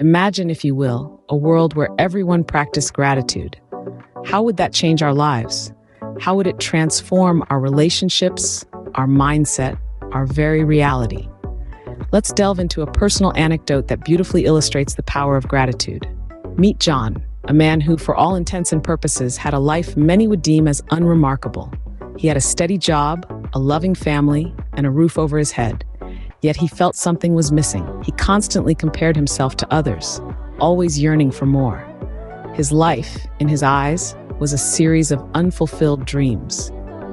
Imagine, if you will, a world where everyone practiced gratitude. How would that change our lives? How would it transform our relationships, our mindset, our very reality? Let's delve into a personal anecdote that beautifully illustrates the power of gratitude. Meet John, a man who, for all intents and purposes, had a life many would deem as unremarkable. He had a steady job, a loving family, and a roof over his head. Yet he felt something was missing. He constantly compared himself to others, always yearning for more. His life, in his eyes, was a series of unfulfilled dreams.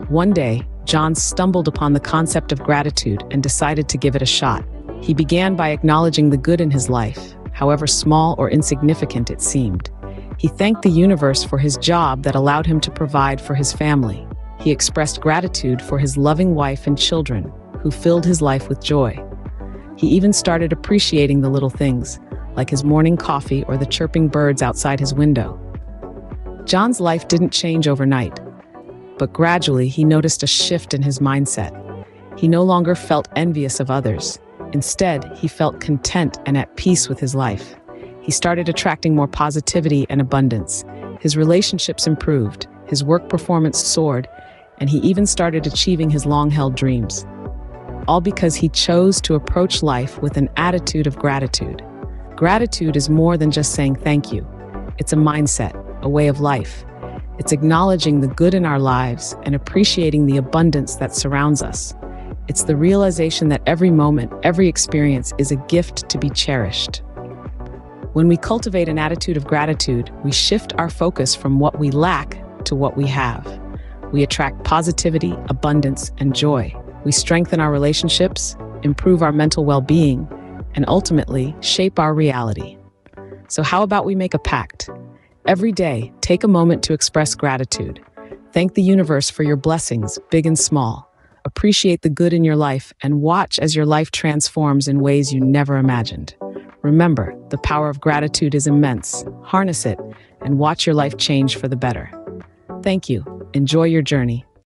One day, John stumbled upon the concept of gratitude and decided to give it a shot. He began by acknowledging the good in his life, however small or insignificant it seemed. He thanked the universe for his job that allowed him to provide for his family. He expressed gratitude for his loving wife and children, who filled his life with joy. He even started appreciating the little things, like his morning coffee or the chirping birds outside his window. John's life didn't change overnight, but gradually he noticed a shift in his mindset. He no longer felt envious of others. Instead, he felt content and at peace with his life. He started attracting more positivity and abundance. His relationships improved, his work performance soared, and he even started achieving his long held dreams. All because he chose to approach life with an attitude of gratitude. Gratitude is more than just saying thank you, it's a mindset, a way of life. It's acknowledging the good in our lives and appreciating the abundance that surrounds us. It's the realization that every moment, every experience is a gift to be cherished. When we cultivate an attitude of gratitude, we shift our focus from what we lack to what we have. We attract positivity, abundance, and joy. We strengthen our relationships, improve our mental well being, and ultimately shape our reality. So, how about we make a pact? Every day, take a moment to express gratitude. Thank the universe for your blessings, big and small. Appreciate the good in your life and watch as your life transforms in ways you never imagined. Remember, the power of gratitude is immense. Harness it and watch your life change for the better. Thank you. Enjoy your journey.